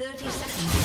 30 seconds.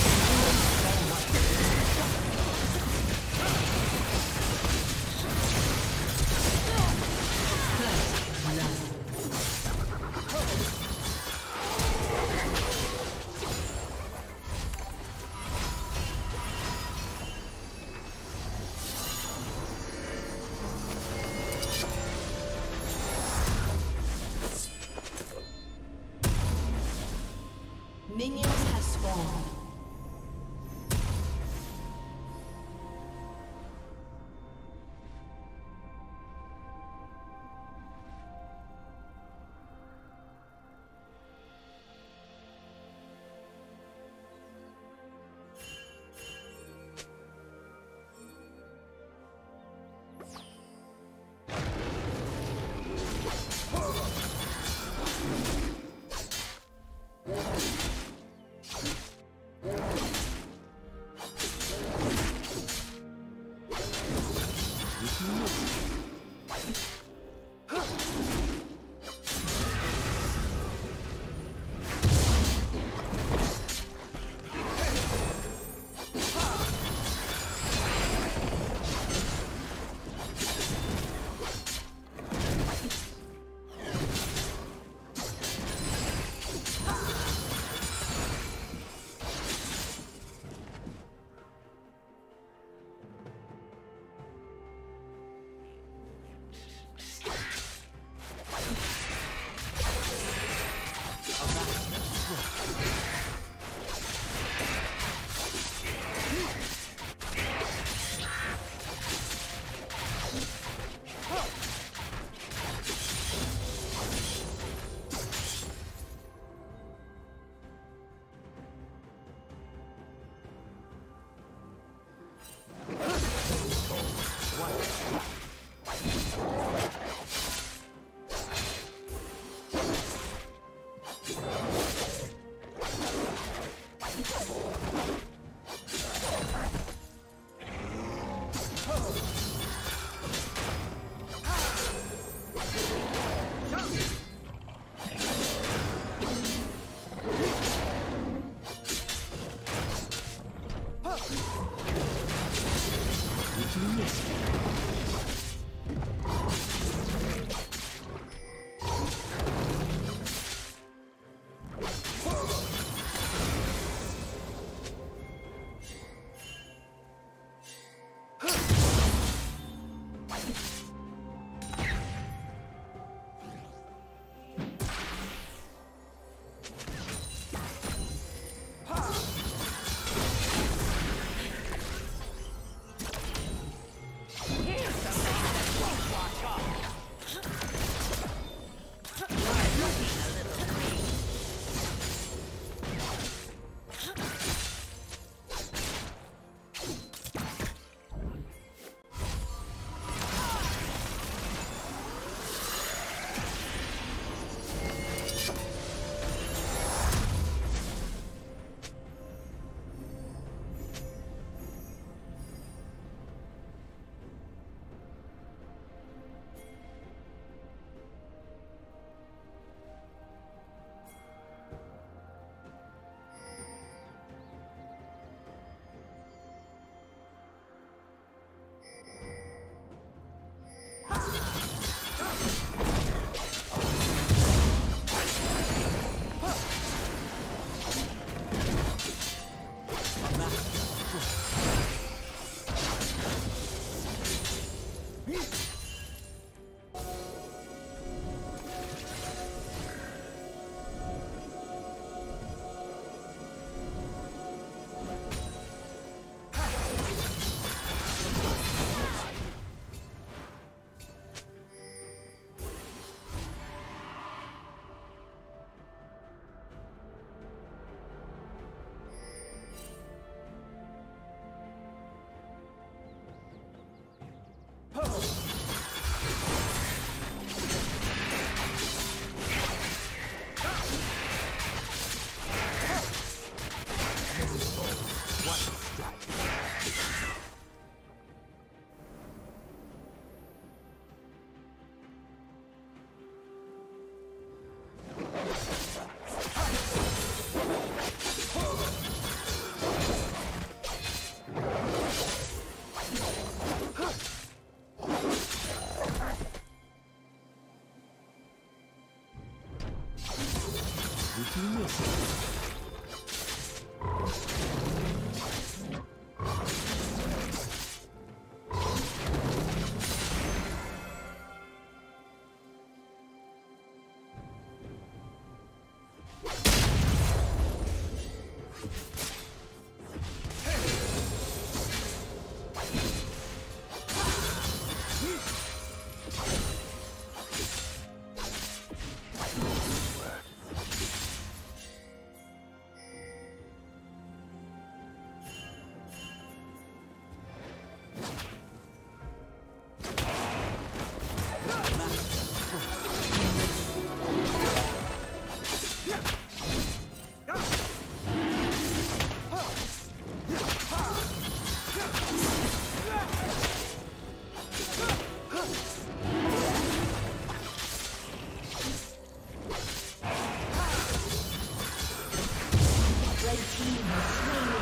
team has slain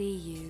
See you.